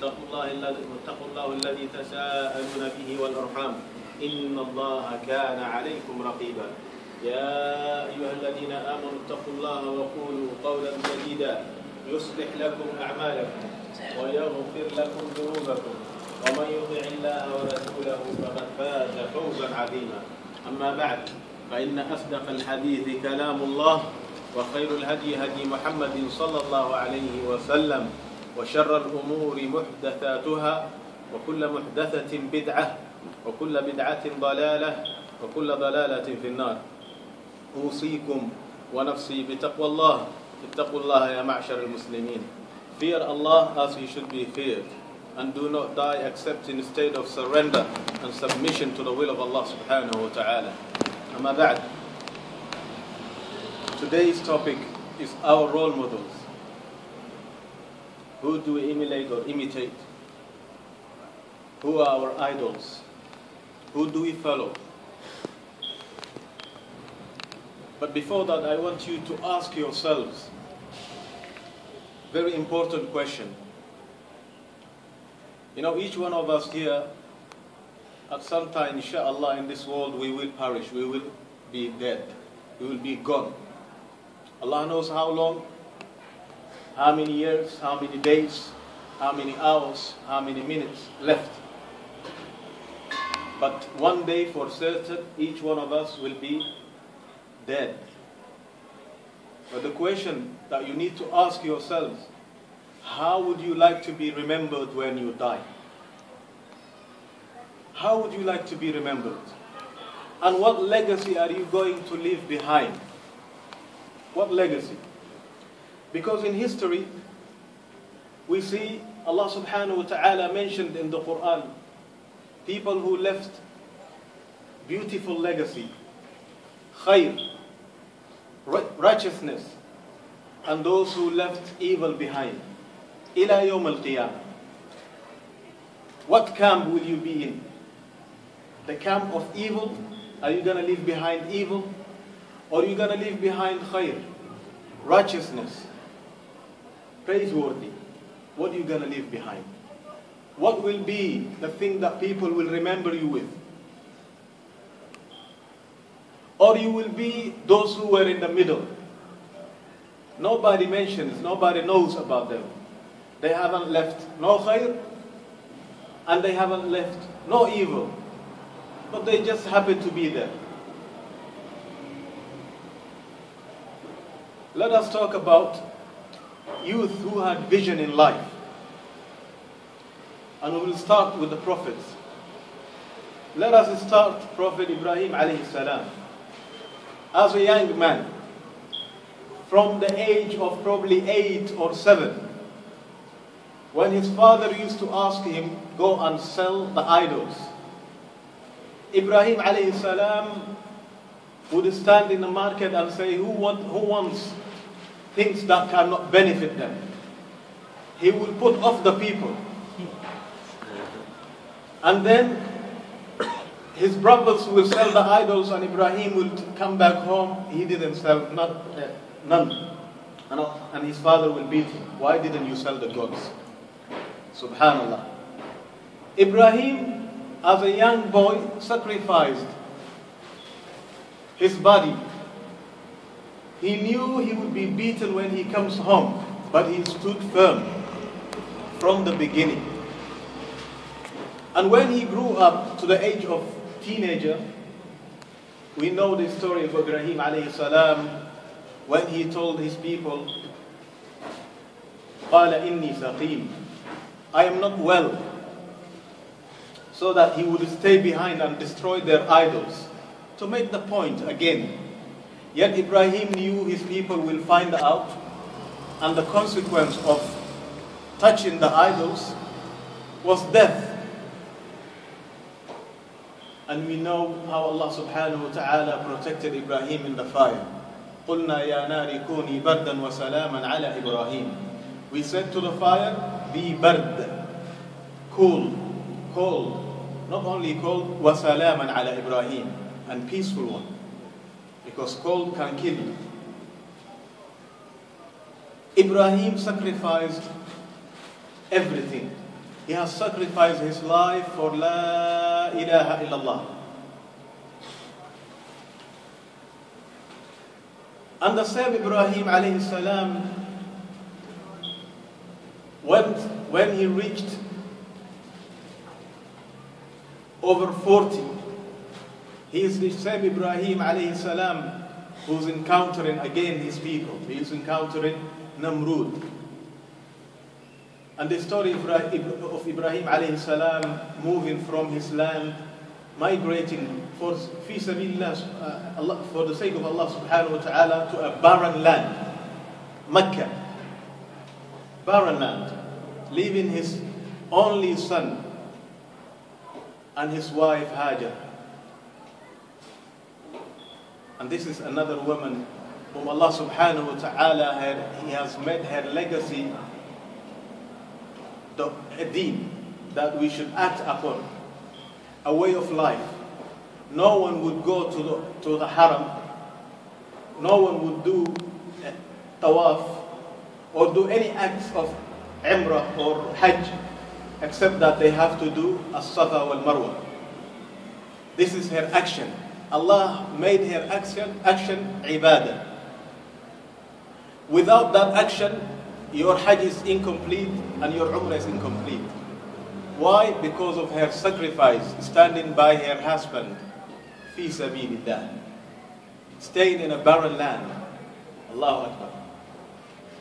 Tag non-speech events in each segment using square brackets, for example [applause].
واتقوا الله الذي واتقوا الله الذي تساءلون به والأرحام. إن الله كان عليكم رقيبا. يا أيها الذين آمنوا اتقوا الله وقولوا قولا سديدا. يصلح لكم أعمالكم ويغفر لكم ذنوبكم. ومن يطع الله ورسوله فقد فاز فوزا عظيما. أما بعد فإن أصدق الحديث كلام الله وخير الهدي هدي محمد صلى الله عليه وسلم. وشر الأمور محدثاتها وكل محدثة بدعة وكل بدعة ضلالة وكل ضلالة في النار أوصيكم ونفسي بتقوى الله اتقوا الله يا معشر المسلمين Fear Allah as He should be feared and do not die except in a state of surrender and submission to the will of Allah subhanahu wa ta'ala. Amma ba'd. Today's topic is our role models. Who do we emulate or imitate? Who are our idols? Who do we follow? But before that, I want you to ask yourselves a very important question. You know, each one of us here, at some time, inshallah, in this world, we will perish, we will be dead, we will be gone. Allah knows how long, how many years, how many days, how many hours, how many minutes left. But one day for certain, each one of us will be dead. But the question that you need to ask yourselves, how would you like to be remembered when you die? How would you like to be remembered? And what legacy are you going to leave behind? What legacy? Because in history, we see Allah subhanahu wa ta'ala mentioned in the Quran people who left beautiful legacy, khair, righteousness, and those who left evil behind. Ila yawm al-qiyamah. What camp will you be in? The camp of evil? Are you going to leave behind evil? Or are you going to leave behind khair, righteousness, praiseworthy? What are you going to leave behind? What will be the thing that people will remember you with? Or you will be those who were in the middle. Nobody mentions, nobody knows about them. They haven't left no khair and they haven't left no evil. But they just happen to be there. Let us talk about youth who had vision in life. And we will start with the prophets. Let us start Prophet Ibrahim alayhi salam. As a young man, from the age of probably eight or seven, when his father used to ask him, go and sell the idols, Ibrahim alayhi salam would stand in the market and say, who, want, who wants things that cannot benefit them? He will put off the people. And then his brothers will sell the idols and Ibrahim will come back home. He didn't sell not, uh, none. And, and his father will beat him. Why didn't you sell the gods? Subhanallah. Ibrahim, as a young boy, sacrificed his body. He knew he would be beaten when he comes home, but he stood firm from the beginning. And when he grew up to the age of teenager, we know the story of Ibrahim alayhi salam when he told his people, قال إني سقيم I am not well so that he would stay behind and destroy their idols to make the point again yet Ibrahim knew his people will find out and the consequence of touching the idols was death and we know how Allah subhanahu wa ta'ala protected Ibrahim in the fire. قُلْنَا يَا نَارِ كُونِي بَرْدًا وَسَلَامًا عَلَى إِبْرَاهِيمَ We said to the fire, be bard, cool, cold, not only cold, وَسَلَامًا عَلى إِبْرَاهِيمَ and peaceful one. Because cold can kill you. Ibrahim sacrificed everything He has sacrificed his life for La ilaha illallah. And the same Ibrahim alayhi salam, when, when he reached over 40, he is the same Ibrahim alayhi salam who's encountering again his people. He is encountering Namrud. And the story of Ibrahim alayhi salam moving from his land, migrating for, uh, for the sake of Allah subhanahu wa ta'ala to a barren land, Mecca. Barren land, leaving his only son and his wife Hajar. And this is another woman whom Allah subhanahu wa ta'ala had, He has made her legacy the, a that we should act upon, a way of life. No one would go to the, to the haram, no one would do tawaf or do any acts of umrah or hajj except that they have to do as-safa wal marwa. This is her action. Allah made her action, action ibadah. Without that action, your Hajj is incomplete and your Umrah is incomplete. Why? Because of her sacrifice, standing by her husband, fi sabilillah. Staying in a barren land. Allahu Akbar.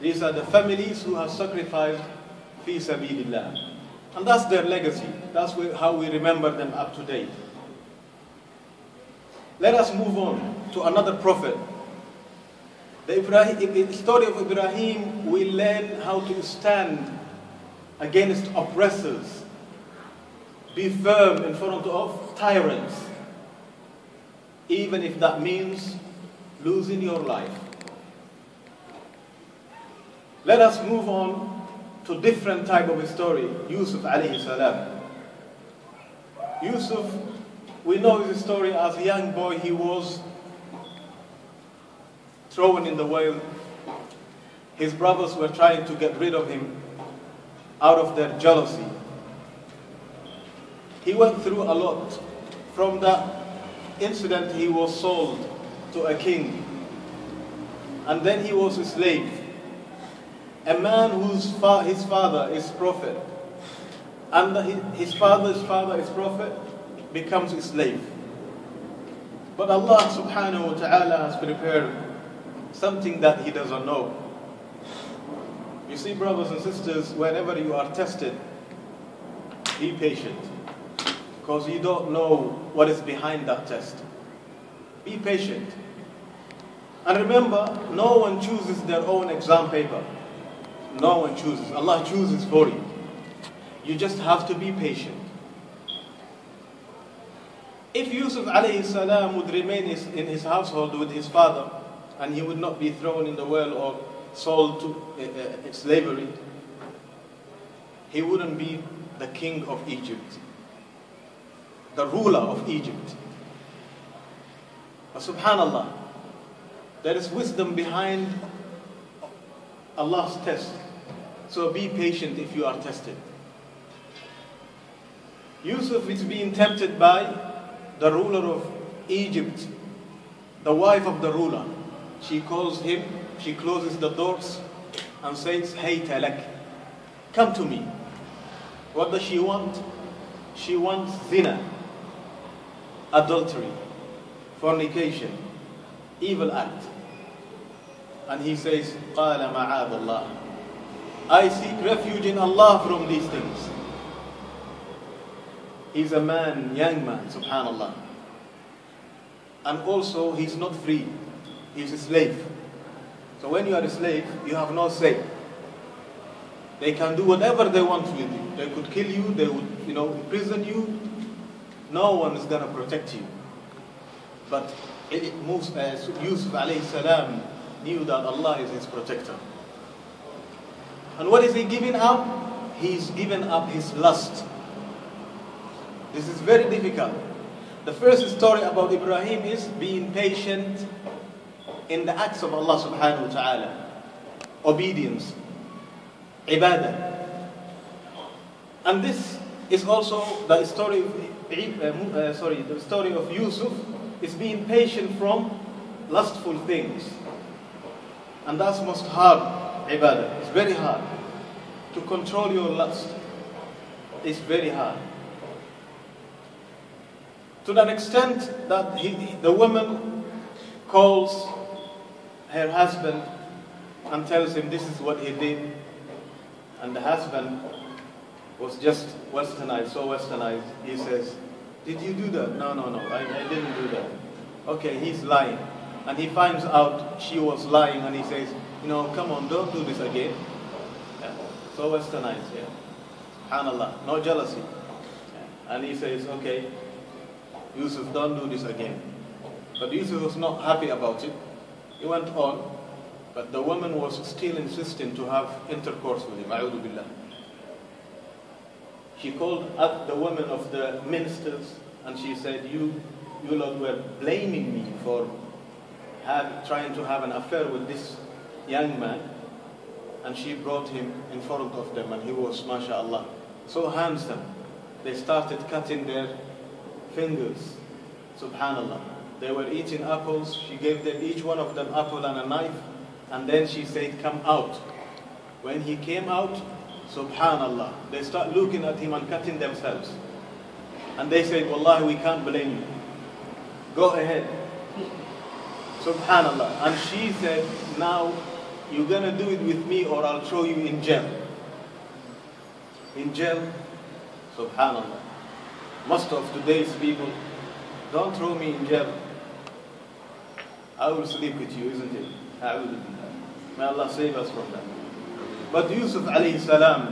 These are the families who have sacrificed fi sabilillah. And that's their legacy. That's how we remember them up to date. Let us move on to another prophet. The, Ibrahim, the story of Ibrahim, we learn how to stand against oppressors, be firm in front of tyrants, even if that means losing your life. Let us move on to different type of story. Yusuf alayhi salam. Yusuf we know his story as a young boy, he was thrown in the well. His brothers were trying to get rid of him out of their jealousy. He went through a lot. From that incident, he was sold to a king. And then he was a slave. A man whose fa his father is prophet. And his father's father is prophet becomes a slave. But Allah subhanahu wa ta'ala has prepared something that He doesn't know. You see, brothers and sisters, whenever you are tested, be patient. Because you don't know what is behind that test. Be patient. And remember, no one chooses their own exam paper. No one chooses. Allah chooses for you. You just have to be patient. If Yusuf alayhi salam would remain in his household with his father and he would not be thrown in the well or sold to uh, uh, slavery, he wouldn't be the king of Egypt, the ruler of Egypt. But subhanallah, there is wisdom behind Allah's test. So be patient if you are tested. Yusuf is being tempted by the ruler of Egypt, the wife of the ruler, she calls him, she closes the doors and says, Hey Talak, come to me. What does she want? She wants zina, adultery, fornication, evil act. And he says, قال معاذ الله. I seek refuge in Allah from these things. He's a man, young man, subhanallah. And also, he's not free. He's a slave. So when you are a slave, you have no say. They can do whatever they want with you. They could kill you, they would, you know, imprison you. No one is going to protect you. But it moves as Yusuf alayhi salam knew that Allah is his protector. And what is he giving up? He's given up his lust. This is very difficult. The first story about Ibrahim is being patient in the acts of Allah subhanahu wa ta'ala. Obedience. Ibadah. And this is also the story of, uh, sorry, the story of Yusuf is being patient from lustful things. And that's most hard ibadah. It's very hard. To control your lust is very hard. To that extent that he, the woman calls her husband and tells him this is what he did. And the husband was just westernized, so westernized. He says, Did you do that? No, no, no, I, I didn't do that. Okay, he's lying. And he finds out she was lying and he says, You know, come on, don't do this again. Yeah. So westernized, yeah. SubhanAllah, no jealousy. Yeah. And he says, Okay, Yusuf, don't do this again. But Yusuf was not happy about it. He went on, but the woman was still insisting to have intercourse with him. Billah. She called up the women of the ministers and she said, You, you lot were blaming me for have, trying to have an affair with this young man. And she brought him in front of them and he was, mashallah, so handsome. They started cutting their fingers. Subhanallah. They were eating apples. She gave them each one of them apple and a knife. And then she said, come out. When he came out, subhanallah, they start looking at him and cutting themselves. And they said, Wallahi, we can't blame you. Go ahead. Subhanallah. And she said, now you're going to do it with me or I'll throw you in jail. In jail, subhanallah Most of today's people, don't throw me in jail. I will sleep with you, isn't it? May Allah save us from that. But Yusuf alayhi salam,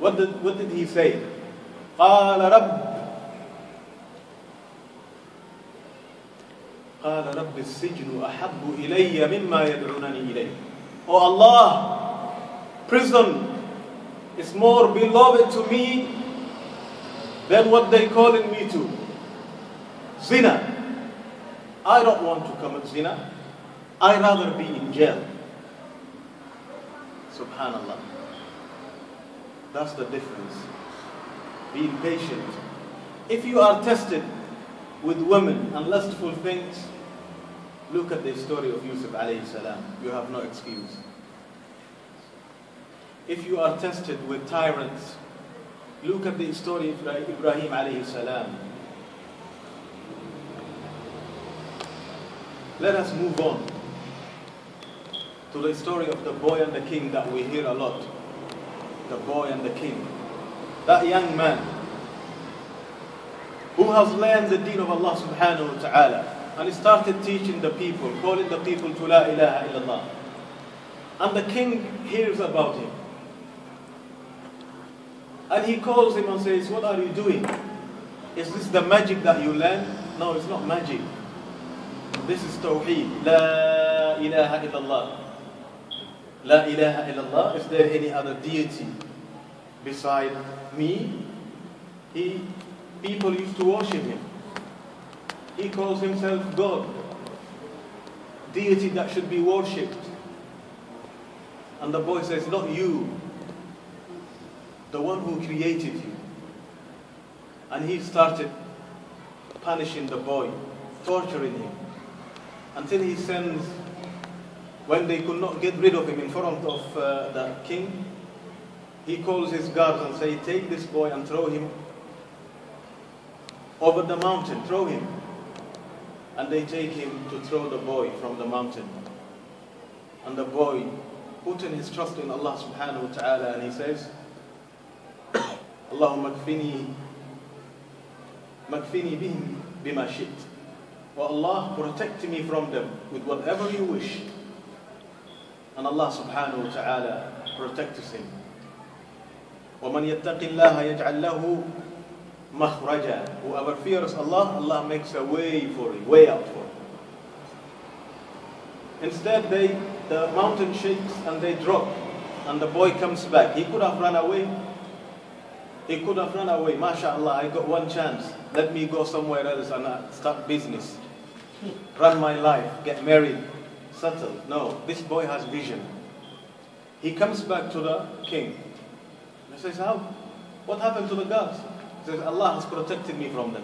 what did, what did he say? قال رب قال رب السجن أحب إلي مما يدعونني إليه Oh Allah, prison is more beloved to me than what they calling me to. Zina. I don't want to commit zina. i rather be in jail. Subhanallah. That's the difference. Being patient. If you are tested with women and lustful things, look at the story of Yusuf alayhi salam. You have no excuse. If you are tested with tyrants, look at the story of Ibrahim alayhi salam. Let us move on to the story of the boy and the king that we hear a lot. The boy and the king. That young man who has learned the deen of Allah subhanahu wa ta'ala and he started teaching the people, calling the people to La ilaha illallah. And the king hears about him. And he calls him and says, What are you doing? Is this the magic that you learned? No, it's not magic. This is Tawheed. La ilaha illallah. La ilaha illallah. Is there any other deity beside me? He, people used to worship him. He calls himself God. Deity that should be worshipped. And the boy says, Not you, the one who created you. And he started punishing the boy, torturing him until he sends, when they could not get rid of him in front of uh, the king, he calls his guards and say, take this boy and throw him over the mountain, throw him. And they take him to throw the boy from the mountain. And the boy putting his trust in Allah subhanahu wa ta'ala and he says, Allahumma kfini, makfini bihim bima shit. O Allah, protect me from them with whatever you wish. And Allah subhanahu wa ta'ala protects him. وَمَنْ يَتَّقِ اللَّهَ يَجْعَلْ لَهُ مَخْرَجًا Whoever fears Allah, Allah makes a way for him, way out for him. Instead, they, the mountain shakes and they drop, and the boy comes back. He could have run away. he could have run away. MashaAllah, I got one chance. Let me go somewhere else and start business run my life, get married, settle. No, this boy has vision. He comes back to the king. He says, How? What happened to the gods? He says, Allah has protected me from them.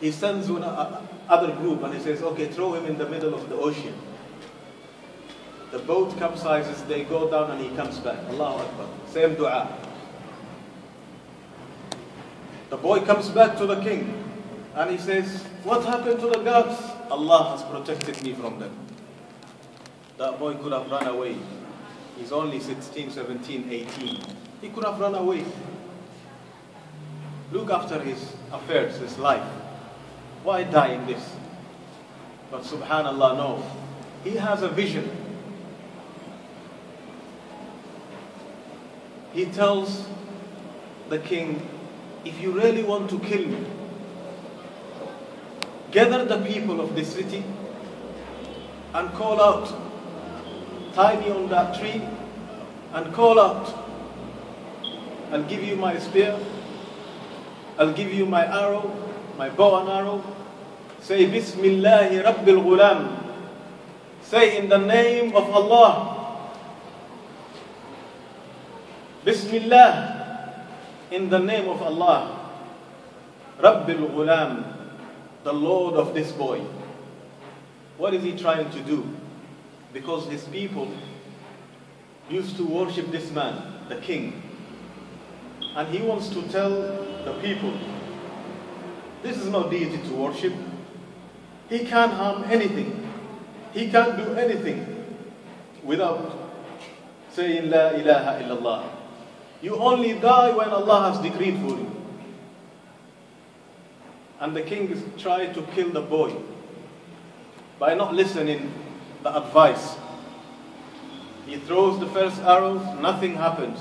He sends one uh, other group and he says, okay, throw him in the middle of the ocean. The boat capsizes, they go down and he comes back. Allahu Akbar. Same dua. The boy comes back to the king and he says, What happened to the gods? Allah has protected me from them. That boy could have run away. He's only 16, 17, 18. He could have run away. Look after his affairs, his life. Why die in this? But subhanallah, no. He has a vision. He tells the king, if you really want to kill me, gather the people of this city and call out, tie me on that tree and call out, I'll give you my spear, I'll give you my arrow, my bow and arrow. Say Bismillahi Rabbil Ghulam. Say in the name of Allah. Bismillah. In the name of Allah. Rabbil Ghulam. The Lord of this boy. What is he trying to do? Because his people used to worship this man, the king. And he wants to tell the people this is no deity to worship. He can't harm anything. He can't do anything without saying La ilaha illallah. You only die when Allah has decreed for you. And the king trying to kill the boy by not listening the advice. He throws the first arrow, nothing happens.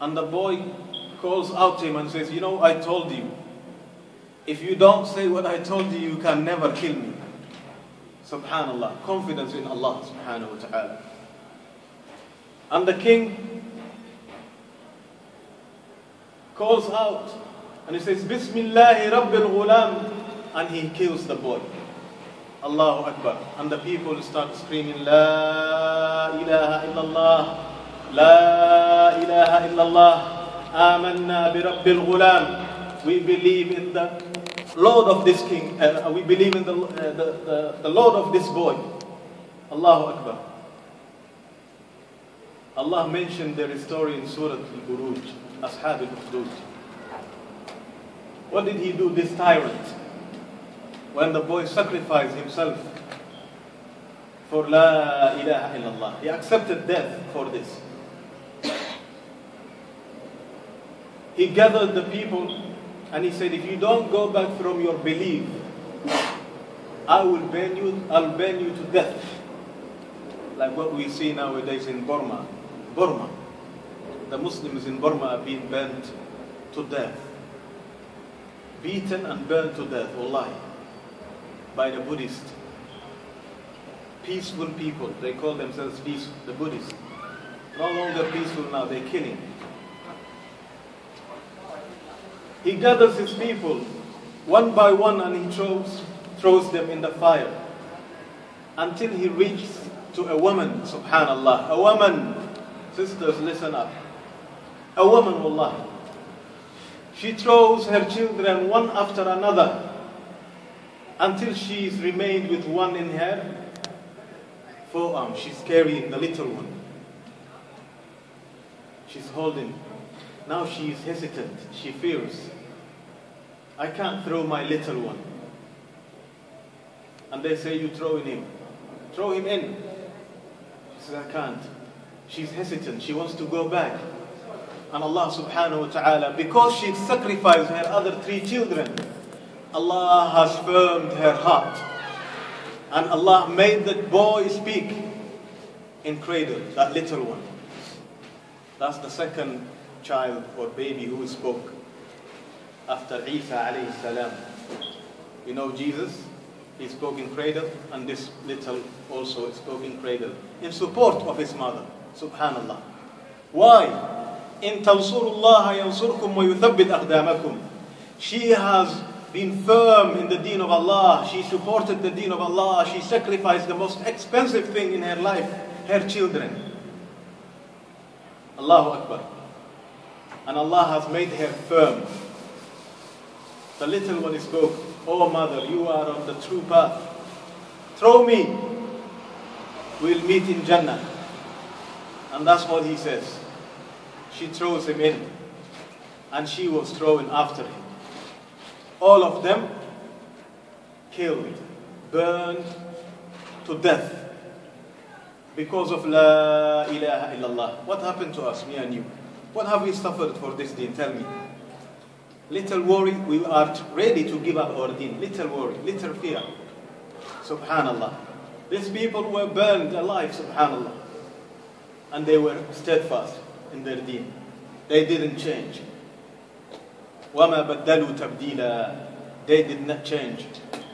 And the boy calls out to him and says, You know, I told you, if you don't say what I told you, you can never kill me. Subhanallah. Confidence in Allah subhanahu wa ta'ala. And the king calls out and he says, Bismillah Rabbil Ghulam, and he kills the boy. Allahu Akbar. And the people start screaming, La ilaha illallah, La ilaha illallah, Amanna bi Rabbil Ghulam. We believe in the Lord of this king, uh, we believe in the, uh, the, the, the Lord of this boy. Allahu Akbar. Allah mentioned their story in Surah Al-Buruj. Ashab al-Ukhdud. What did he do, this tyrant? When the boy sacrificed himself for La ilaha illallah. He accepted death for this. He gathered the people and he said, if you don't go back from your belief, I will burn you, I'll burn you to death. Like what we see nowadays in Burma. Burma. The Muslims in Burma are being burned to death. Beaten and burned to death, wallahi, by the Buddhists. Peaceful people, they call themselves peace, the Buddhists. No longer peaceful now, they're killing. He gathers his people one by one and he throws, throws them in the fire until he reaches to a woman, subhanallah. A woman, sisters, listen up. A woman, wallah. She throws her children one after another until she's remained with one in her forearm. She's carrying the little one. She's holding. Now she is hesitant. She fears. I can't throw my little one. And they say, You throw in him. Throw him in. She says, I can't. She's hesitant. She wants to go back. And Allah subhanahu wa ta'ala, because she sacrificed her other three children, Allah has firmed her heart. And Allah made that boy speak in cradle, that little one. That's the second child or baby who spoke after Isa alayhi salam. You know Jesus? He spoke in cradle, and this little also spoke in cradle in support of his mother. Subhanallah. Why? In tansurullah yansurkum wa yuthabbit aqdamakum. She has been firm in the deen of Allah. She supported the deen of Allah. She sacrificed the most expensive thing in her life, her children. Allahu Akbar. And Allah has made her firm. The little one spoke, Oh mother, you are on the true path. Throw me. We'll meet in Jannah. And that's what he says. She throws him in. And she was thrown after him. All of them killed, burned to death because of La ilaha illallah. What happened to us, me and you? What have we suffered for this deen? Tell me. Little worry, we are ready to give up our deen. Little worry, little fear. Subhanallah. These people were burned alive, subhanallah. And they were steadfast in their deen. They didn't change. وَمَا بَدَّلُوا تَبْدِيلًا They did not change.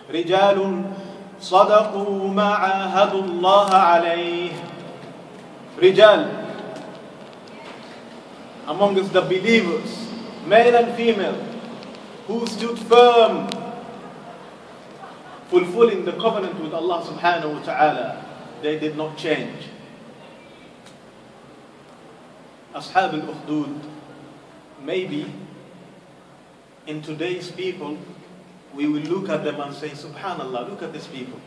رجال صدقوا ما عاهدوا الله عليه رجال amongst the believers male and female who stood firm fulfilling the covenant with Allah subhanahu wa ta'ala they did not change Ashab al-Ukhdud maybe in today's people we will look at them and say, Subhanallah, look at these people.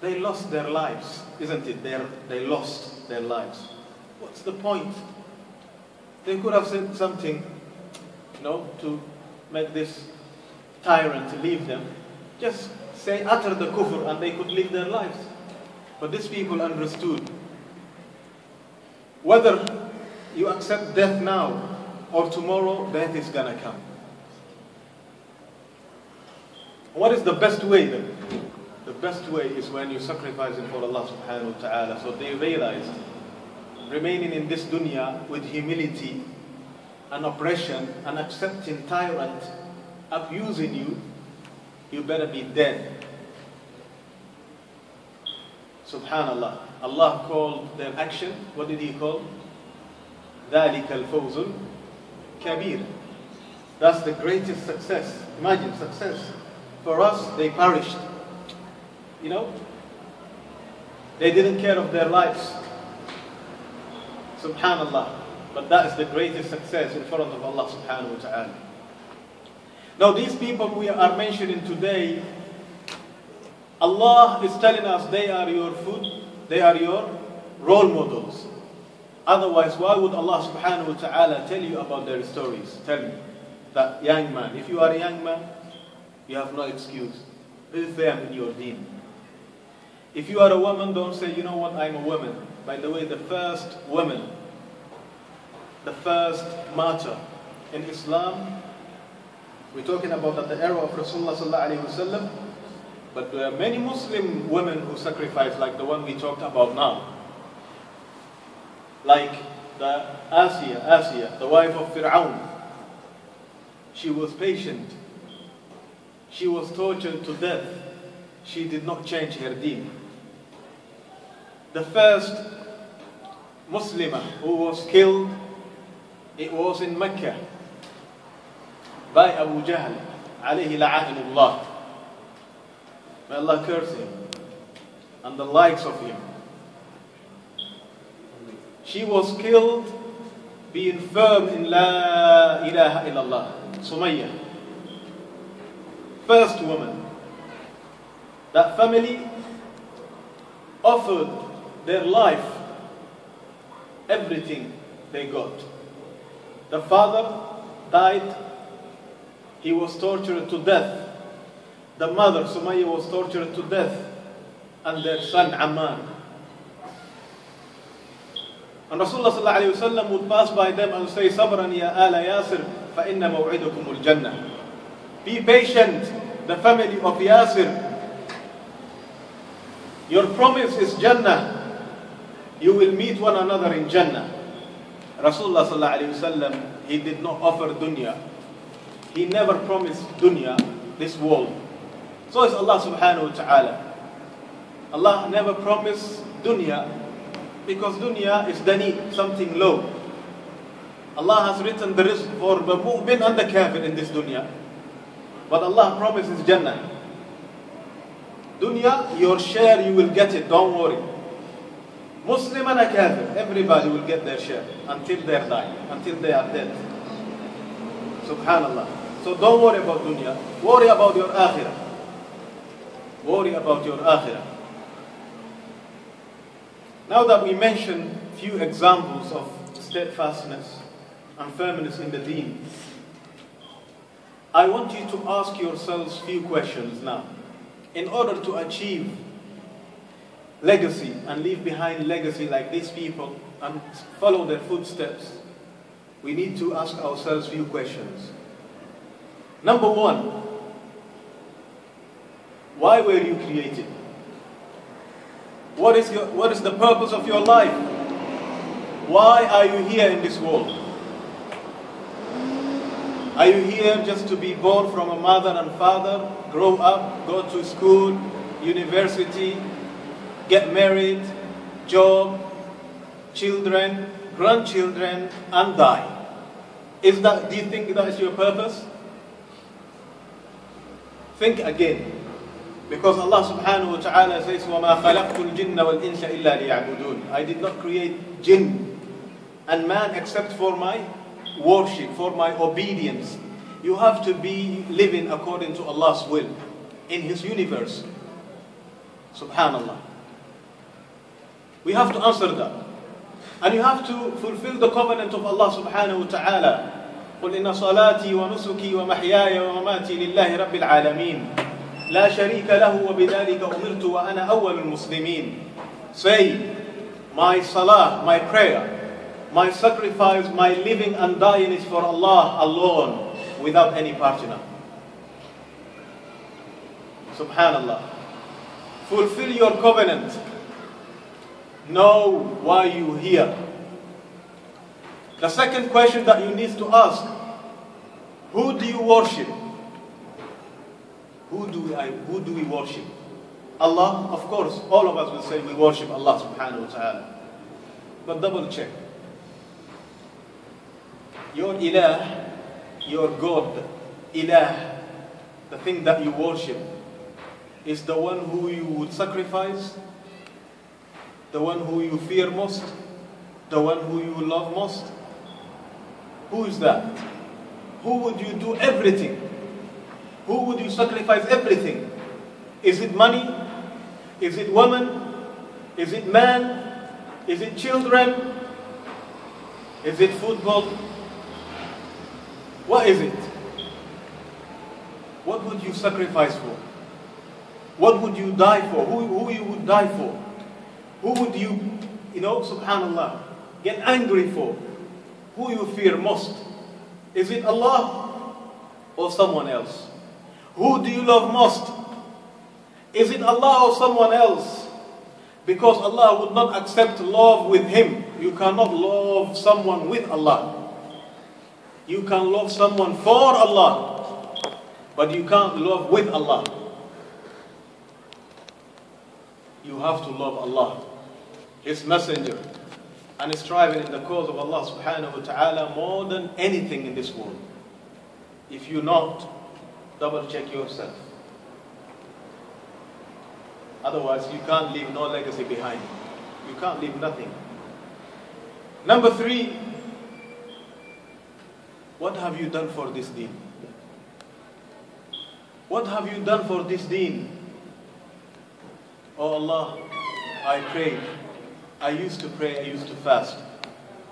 They lost their lives, isn't it? They're, they lost their lives. What's the point? They could have said something, you know, to make this tyrant leave them. Just say, utter the kufr, and they could live their lives. But these people understood. Whether you accept death now or tomorrow, death is gonna come. What is the best way then? The best way is when you sacrifice it for Allah subhanahu wa ta'ala. So they realized remaining in this dunya with humility and oppression and accepting tyrant abusing you, you better be dead. Subhanallah. Allah called their action, what did He call? ذَلِكَ الْفَوْزُ الْكَبِيرُ That's the greatest success. Imagine success. For us, they perished. You know? They didn't care of their lives. Subhanallah. But that is the greatest success in front of Allah subhanahu wa ta'ala. Now these people we are mentioning today, Allah is telling us they are your food, they are your role models. Otherwise, why would Allah subhanahu wa ta'ala tell you about their stories? Tell me. That young man, if you are a young man, you have no excuse. Be firm in your deen. If you are a woman, don't say, you know what, I'm a woman. By the way, the first woman, the first martyr in Islam, we're talking about at the era of Rasulullah sallallahu wasallam, but there are many Muslim women who sacrificed, like the one we talked about now. Like the Asiya, Asiya, the wife of Fir'aun. She was patient she was tortured to death. She did not change her deen. The first Muslimah who was killed, it was in Mecca by Abu Jahl, alayhi la'inullah. May Allah curse him and the likes of him. She was killed being firm in La ilaha illallah, Sumayyah first woman. That family offered their life, everything they got. The father died, he was tortured to death. The mother, Sumaya, was tortured to death, and their son, Ammar. And Rasulullah would pass by them and say, Sabran ya ala Yasir, fa inna maw'idukum al-jannah. Be patient, the family of Yasir. Your promise is Jannah. You will meet one another in Jannah. Rasulullah sallallahu he did not offer dunya. He never promised dunya, this world. So is Allah subhanahu wa ta'ala. Allah never promised dunya because dunya is dani, something low. Allah has written the rizq for the mu'min and the kafir in this dunya. But Allah promises Jannah. Dunya, your share, you will get it, don't worry. Muslim and a kafir, everybody will get their share until they die, until they are dead. Subhanallah. So don't worry about dunya. Worry about your akhirah. Worry about your akhirah. Now that we mentioned few examples of steadfastness and firmness in the deen, I want you to ask yourselves few questions now. In order to achieve legacy and leave behind legacy like these people and follow their footsteps, we need to ask ourselves few questions. Number one, why were you created? What is, your, what is the purpose of your life? Why are you here in this world? Are you here just to be born from a mother and father, grow up, go to school, university, get married, job, children, grandchildren, and die? Is that, do you think that is your purpose? Think again. Because Allah subhanahu wa ta'ala says, وَمَا خَلَقْتُ الْجِنَّ وَالْإِنسَ إِلَّا لِيَعْبُدُونَ I did not create jinn and man except for my worship, for my obedience. You have to be living according to Allah's will in His universe. Subhanallah. We have to answer that. And you have to fulfill the covenant of Allah subhanahu wa ta'ala. قل إن صلاتي ونسكي ومحياي ومماتي لله رب العالمين لا شريك له وبذلك أمرت وأنا أول المسلمين Say, my salah, my prayer, my sacrifice, my living and dying is for Allah alone, without any partner. Subhanallah. Fulfill your covenant. Know why you here. The second question that you need to ask, who do you worship? Who do, I, who do we worship? Allah, of course, all of us will say we worship Allah subhanahu wa ta'ala. But double check. Your ilah, your God, ilah, the thing that you worship, is the one who you would sacrifice, the one who you fear most, the one who you love most. Who is that? Who would you do everything who would you sacrifice everything? Is it money? Is it woman? Is it man? Is it children? Is it football? What is it? What would you sacrifice for? What would you die for? Who, who you would die for? Who would you, you know, subhanallah, get angry for? Who you fear most? Is it Allah or someone else? Who do you love most? Is it Allah or someone else? Because Allah would not accept love with Him. You cannot love someone with Allah. You can love someone for Allah, but you can't love with Allah. You have to love Allah, His Messenger, and striving in the cause of Allah subhanahu wa ta'ala more than anything in this world. If you not, double check yourself. Otherwise, you can't leave no legacy behind. You can't leave nothing. Number three, what have you done for this deen? What have you done for this deen? Oh Allah, I pray. I used to pray, I used to fast.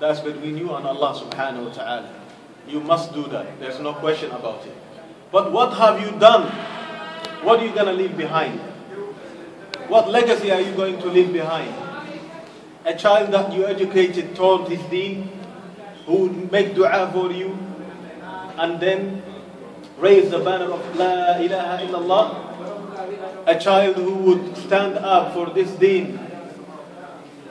That's between you and Allah subhanahu wa ta'ala. You must do that. There's no question about it. But what have you done? What are you going to leave behind? What legacy are you going to leave behind? A child that you educated, taught his deen, who would make dua for you, and then raise the banner of La ilaha illallah. A child who would stand up for this deen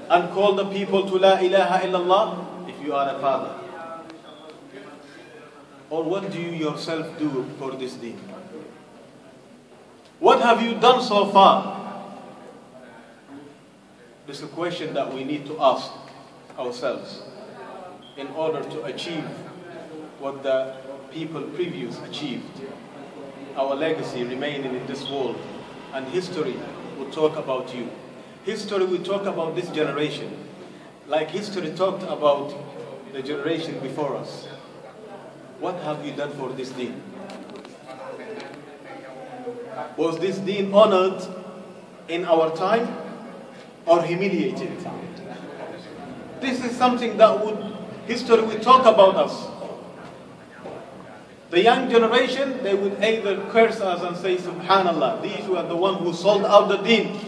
and call the people to La ilaha illallah, if you are a father. Or what do you yourself do for this deen? What have you done so far? This is a question that we need to ask ourselves in order to achieve what the people previous achieved. Our legacy remaining in this world and history will talk about you. History will talk about this generation, like history talked about the generation before us. What have you done for this deen? Was this deen honored in our time or humiliated? This is something that would history will talk about us. The young generation, they would either curse us and say, Subhanallah, these were the one who sold out the deen.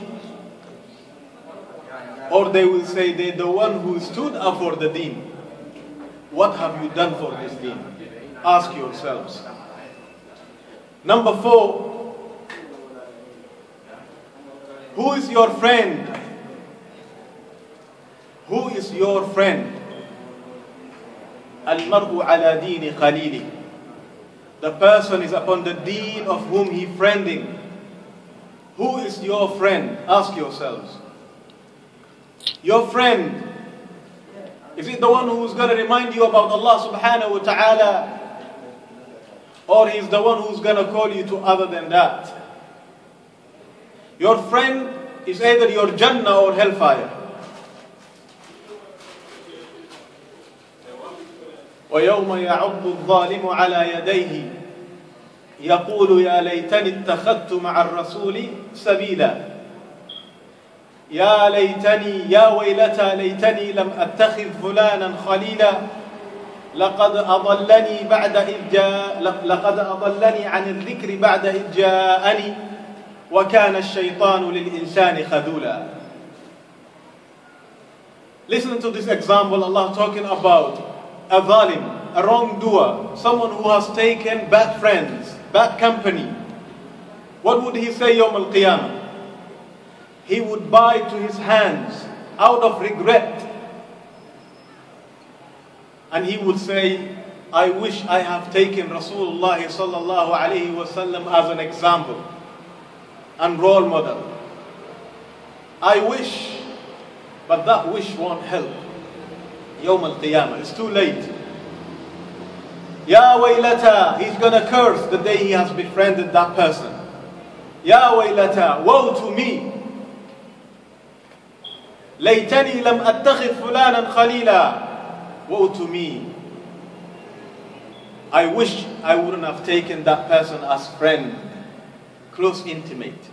Or they will say they're the one who stood up for the deen. What have you done for this deen? Ask yourselves. Number four, who is your friend? Who is your friend? Al-mar'u ala dini khalili. The person is upon the deen of whom he friending. Who is your friend? Ask yourselves. Your friend, is it the one who's going to remind you about Allah subhanahu wa ta'ala? Or he's the one who's going to call you to other than that? Your friend is either your Jannah or hellfire. ويوم يعض الظالم على يديه يقول يا ليتني اتخذت مع الرسول سبيلا يا ليتني يا ويلتى ليتني لم اتخذ فلانا خليلا لقد اضلني بعد اذ جاء لقد اضلني عن الذكر بعد اذ جاءني وكان الشيطان للانسان خذولا Listen to this example Allah talking about a zalim, a wrongdoer, someone who has taken bad friends, bad company, what would he say Al Qiyamah? He would bow to his hands out of regret. and he would say, I wish I have taken Rasulullah sallallahu alayhi wasallam as an example and role model. I wish, but that wish won't help. Yawm al-Qiyamah, it's too late. Ya waylata, he's gonna curse the day he has befriended that person. Ya waylata, woe to me. Laytani lam attakhid fulanan khalila. Woe to me. I wish I wouldn't have taken that person as friend, close intimate.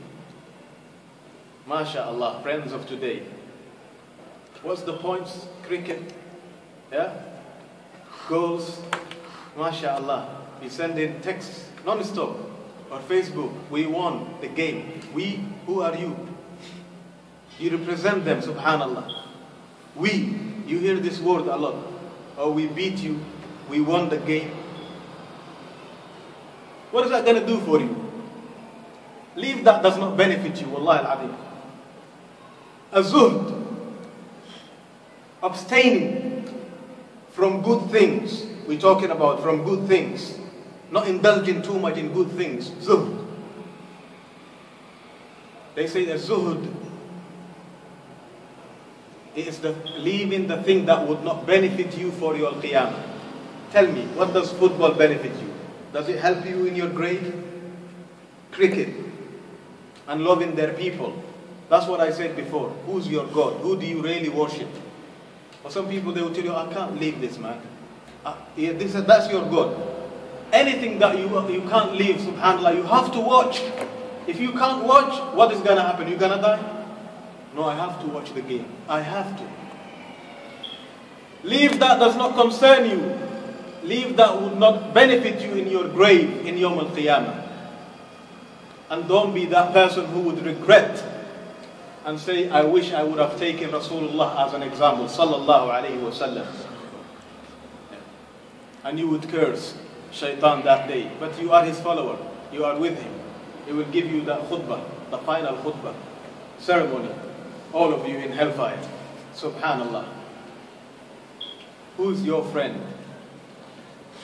MashaAllah, friends of today. What's the points? Cricket, yeah? Goals, mashallah. We send in texts non-stop or Facebook. We won the game. We, who are you? You represent them, subhanallah. We, you hear this word a lot. Oh, we beat you. We won the game. What is that going to do for you? Leave that does not benefit you, wallahi al-azim. Azud, abstaining from good things. We're talking about from good things. Not indulging too much in good things. Zuhd. They say that zuhd is the leaving the thing that would not benefit you for your qiyamah. Tell me, what does football benefit you? Does it help you in your grade? Cricket. And loving their people. That's what I said before. Who's your God? Who do you really worship? Or some people, they will tell you, I can't leave this, man. Uh, yeah, this, that's your God. Anything that you, you can't leave, subhanAllah, you have to watch. If you can't watch, what is going to happen? You're going to die? No, I have to watch the game. I have to. Leave that does not concern you. Leave that would not benefit you in your grave in Yom Al-Qiyamah. And don't be that person who would regret and say, I wish I would have taken Rasulullah as an example, sallallahu alayhi wasallam. And you would curse shaitan that day. But you are his follower. You are with him. He will give you that khutbah, the final khutbah, ceremony. All of you in hellfire. Subhanallah. Who's your friend?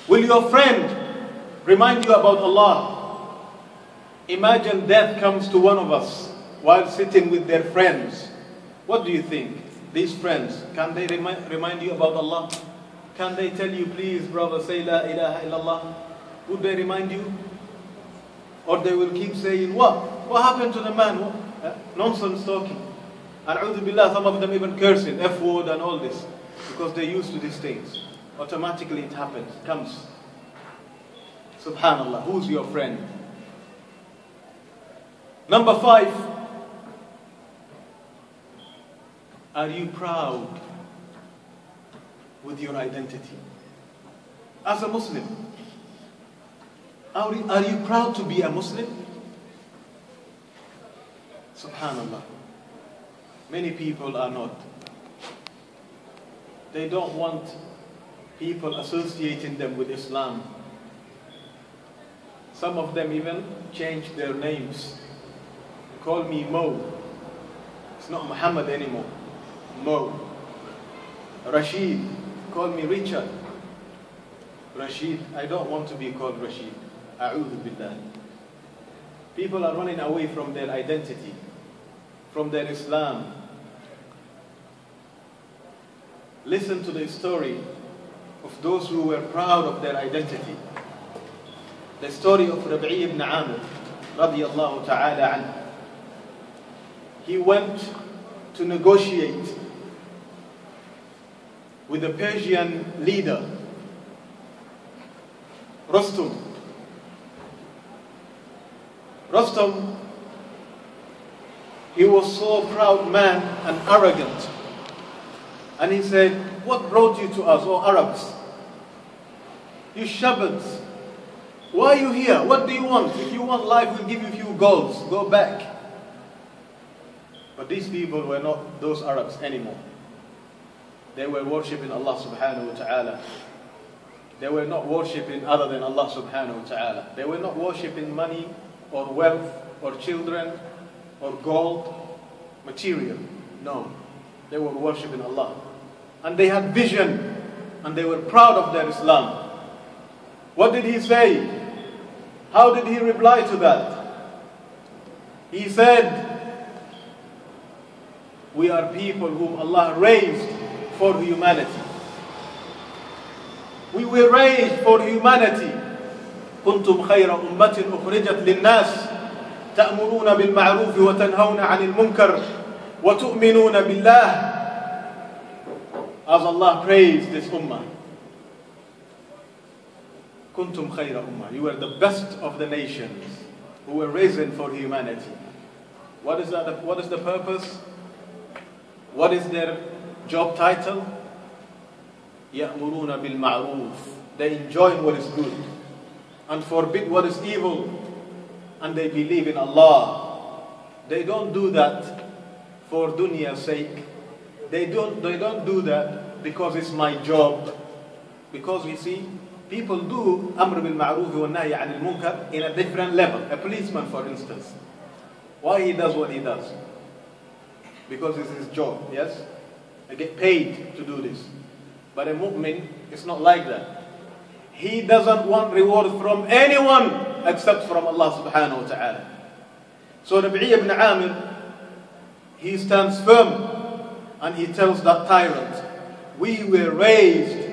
Will your friend remind you about Allah? Imagine death comes to one of us while sitting with their friends. What do you think? These friends, can they remind, remind you about Allah? Can they tell you, please, brother, say La ilaha illallah? Would they remind you? Or they will keep saying, what? What happened to the man? What? Uh, nonsense talking. And billah, some of them even cursing, F word and all this. Because they're used to these things. Automatically it happens, comes. Subhanallah, who's your friend? Number five, are you proud with your identity? As a Muslim, are you, are you proud to be a Muslim? Subhanallah. Many people are not. They don't want people associating them with Islam. Some of them even change their names. Call me Mo. It's not Muhammad anymore. Mo. Rashid. Call me Richard. Rashid. I don't want to be called Rashid. A'udhu billah. People are running away from their identity, from their Islam. Listen to the story of those who were proud of their identity. The story of Rabi'i ibn Amir, radiallahu ta'ala. He went to negotiate with the Persian leader, Rostam. Rostam, he was so proud man and arrogant. And he said, What brought you to us, O Arabs? You shepherds, why are you here? What do you want? If you want life, we'll give you a few golds. Go back. But these people were not those Arabs anymore. They were worshipping Allah subhanahu wa ta'ala. They were not worshipping other than Allah subhanahu wa ta'ala. They were not worshipping money or wealth or children or gold, material. No. They were worshipping Allah. And they had vision and they were proud of their Islam. What did he say? How did he reply to that? He said, We are people whom Allah raised for humanity. We were raised for humanity. كنتم خير أمة أخرجت للناس تأمرون بالمعروف وتنهون عن المنكر وتؤمنون بالله As Allah praised this ummah. كنتم خير أمة. You were the best of the nations who were risen for humanity. What is, that, what is the purpose? What is their job title? يأمرون بالمعروف. They enjoy what is good and forbid what is evil and they believe in Allah. They don't do that for dunya's sake. They don't, they don't do that because it's my job. Because we see, people do amr bil ma'ruf wa nahy al munkar in a different level. A policeman, for instance. Why he does what he does? Because it's his job, yes? I get paid to do this. But a mu'min, it's not like that. He doesn't want reward from anyone except from Allah subhanahu wa ta'ala. So Rabi'i ibn Amir, he stands firm and he tells that tyrant, we were raised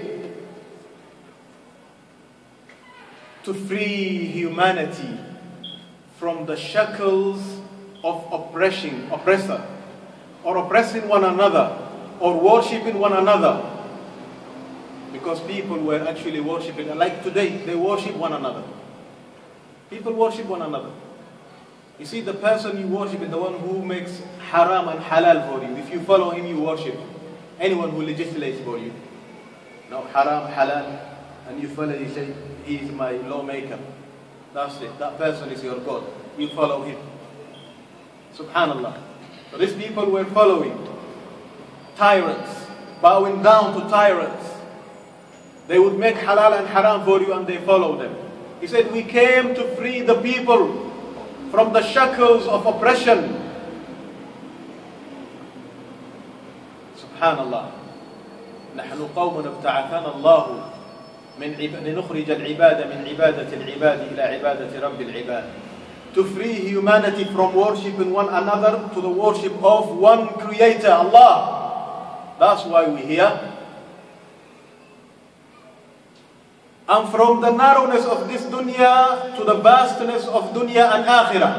to free humanity from the shackles of oppression, oppressor, or oppressing one another, or worshipping one another. Because people were actually worshipping, like today, they worship one another. People worship one another. You see, the person you worship is the one who makes haram and halal for you. If you follow him, you worship. Anyone who legislates for you. Now, haram, halal, and you follow, you say, he is my lawmaker. That's it. That person is your God. You follow him. Subhanallah. So these people were following tyrants, bowing down to tyrants. They would make halal and haram for you and they follow them. He said, We came to free the people from the shackles of oppression. Subhanallah. نحن قوم ابتعثنا الله من عب... لنخرج العباد من عبادة العباد إلى عبادة رب العباد. To free humanity from worshiping one another to the worship of one creator, Allah. That's why we're here. And from the narrowness of this dunya to the vastness of dunya and akhirah.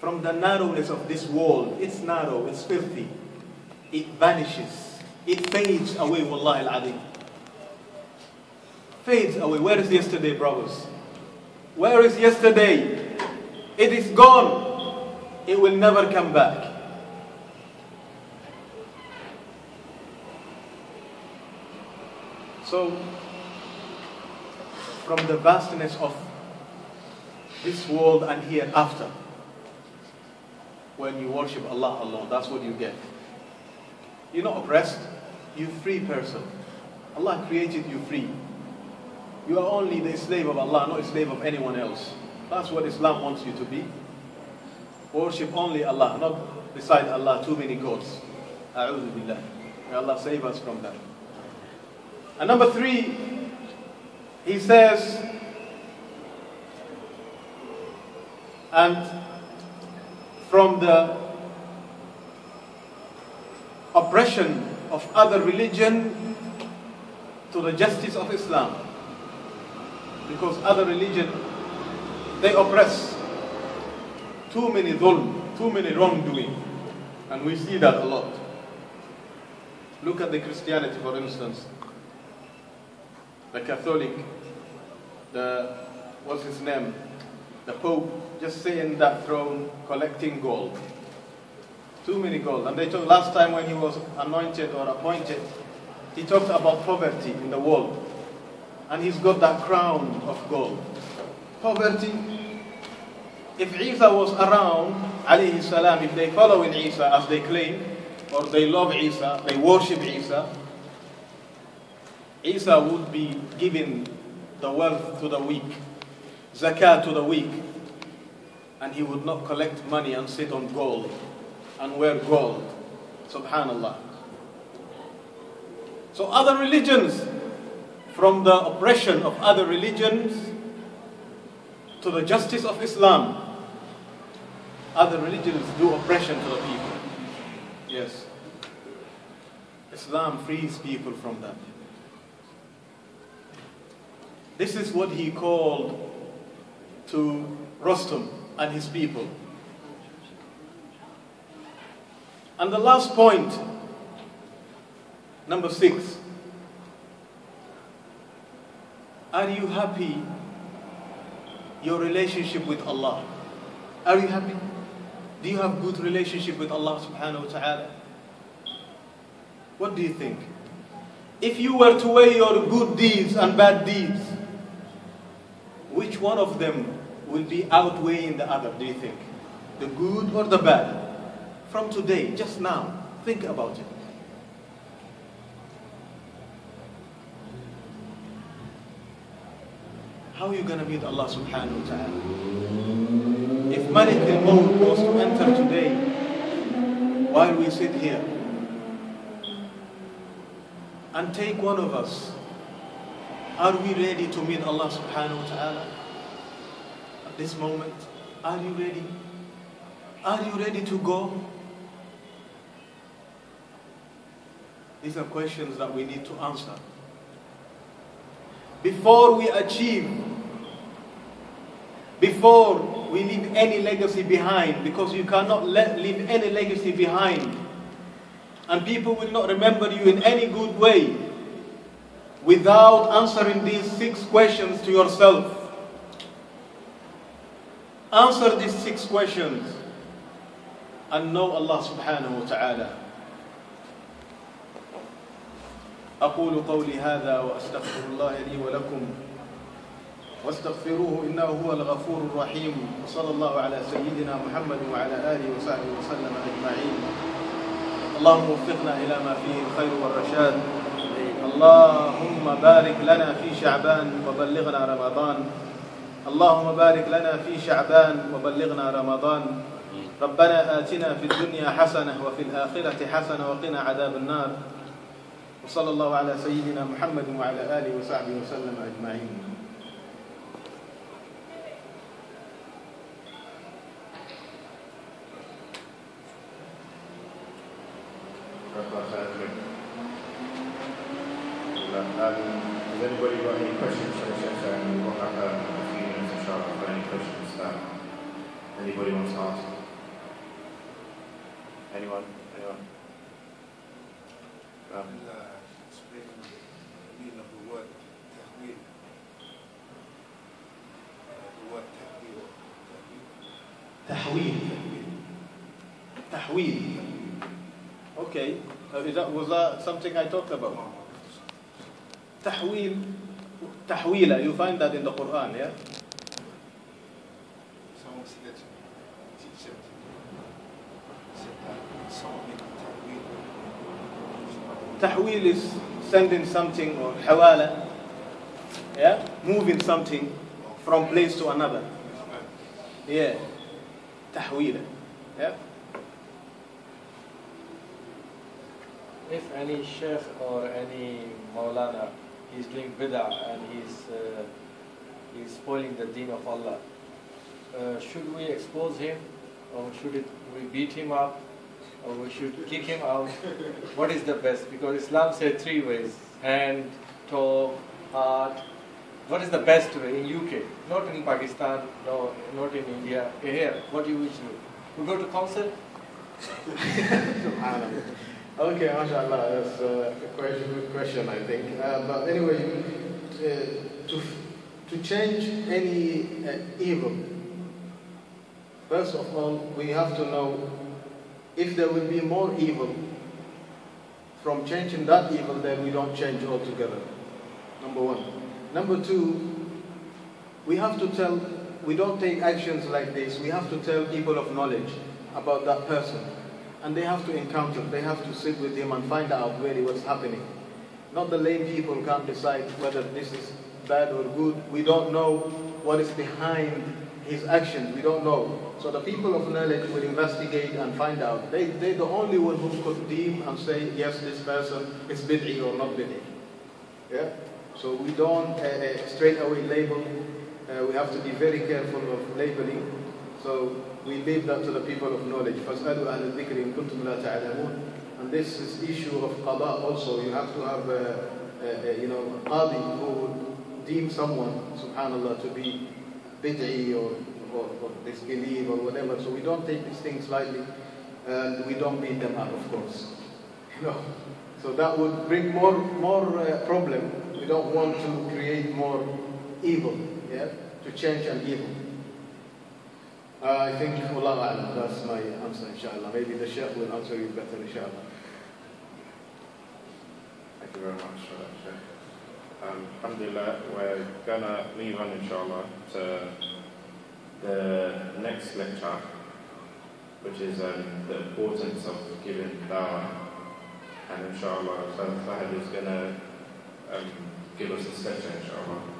From the narrowness of this world, it's narrow, it's filthy. It vanishes, it fades away, wallahi al-azim. fades away. Where is yesterday, brothers? Where is yesterday? It is gone. It will never come back. So, from the vastness of this world and hereafter, when you worship Allah alone, that's what you get. You're not oppressed, you're free person. Allah created you free. You are only the slave of Allah, not a slave of anyone else. That's what Islam wants you to be. Worship only Allah, not beside Allah too many gods. A'udhu billah. May Allah save us from that. And number three, he says, and from the oppression of other religion to the justice of Islam. Because other religion, they oppress. Too many dhulm, too many wrongdoing. And we see that a lot. Look at the Christianity, for instance. The Catholic, the, what's his name? The Pope, just sitting that throne, collecting gold. Too many gold. And they told last time when he was anointed or appointed, he talked about poverty in the world. And he's got that crown of gold. Poverty. If Isa was around, alayhi salam, if they follow in Isa as they claim, or they love Isa, they worship Isa, Isa would be giving the wealth to the weak, zakat to the weak, and he would not collect money and sit on gold and wear gold. Subhanallah. So other religions, from the oppression of other religions to the justice of Islam, other religions do oppression to the people. Yes. Islam frees people from that. This is what he called to Rostam and his people. And the last point, number six. Are you happy your relationship with Allah? Are you happy? Do you have good relationship with Allah subhanahu wa ta'ala? What do you think? If you were to weigh your good deeds and bad deeds, which one of them will be outweighing the other, do you think? The good or the bad? From today, just now, think about it. How are you going to meet Allah subhanahu wa ta'ala? If Malik al-Maut was to enter today, while we sit here, and take one of us, are we ready to meet Allah subhanahu wa ta'ala? This moment, are you ready? Are you ready to go? These are questions that we need to answer. Before we achieve, before we leave any legacy behind, because you cannot let, leave any legacy behind, and people will not remember you in any good way without answering these six questions to yourself. Answer these six questions and know Allah subhanahu wa ta'ala. أقول قولي هذا وأستغفر الله لي ولكم واستغفروه إنه هو الغفور الرحيم وصلى الله على سيدنا محمد وعلى آله وصحبه وسلم أجمعين اللهم وفقنا إلى ما فيه الخير والرشاد اللهم بارك لنا في شعبان وبلغنا رمضان اللهم بارك لنا في شعبان وبلغنا رمضان. ربنا آتنا في الدنيا حسنة وفي الآخرة حسنة وقنا عذاب النار. وصلى الله على سيدنا محمد وعلى آله وصحبه وسلم أجمعين. Um, تحويل تحويل Okay, uh, is that, was that something I talked about? تحويل تحويلة you find that in the Quran yeah Someone said that teacher said that someone تحويل is sending something or حوالة yeah moving something from place to another yeah Yeah? If any sheikh or any maulana is doing bid'ah and he's, uh, he's spoiling the deen of Allah, uh, should we expose him or should it, we beat him up or we should kick him out? what is the best? Because Islam said three ways, hand, toe, heart, what is the best way in UK? Not in Pakistan, no, not in India. Here, what do you wish to do? We go to council. [laughs] Okay, mashallah, that's uh, a question, good question, I think. Uh, but anyway, uh, to, to change any uh, evil, first of all, we have to know if there will be more evil from changing that evil, then we don't change altogether. Number one. Number two, we have to tell, we don't take actions like this, we have to tell people of knowledge about that person and they have to encounter, they have to sit with him and find out really what's happening. Not the lay people can't decide whether this is bad or good. We don't know what is behind his actions. We don't know. So the people of knowledge will investigate and find out. They, they're the only one who could deem and say, yes, this person is bid'i or not bid'i. Yeah? So we don't uh, uh, straight away label. Uh, we have to be very careful of labeling. So we leave that to the people of knowledge. فَاسْأَلُوا أَهْلَ الذِّكْرِ إِن كُنتُمْ لَا تَعْلَمُونَ And this is issue of qada also. You have to have a, a, a you know, a qadi who would deem someone, subhanAllah, to be bid'i or, or, or disbelieve or whatever. So we don't take these things lightly and we don't beat them up, of course. [laughs] You know, so that would bring more, more uh, problem. we don't want to create more evil, yeah, to change an evil. Uh, I think, a'lam, that's my answer, inshallah. Maybe the Sheikh will answer you better, inshallah. Thank you very much that, Sheikh. Um, Alhamdulillah, we're gonna move on, inshallah, to the next lecture, which is um, the importance of giving dawah. And inshallah, Ustaz Fahad is gonna um, give us a step change, Arma.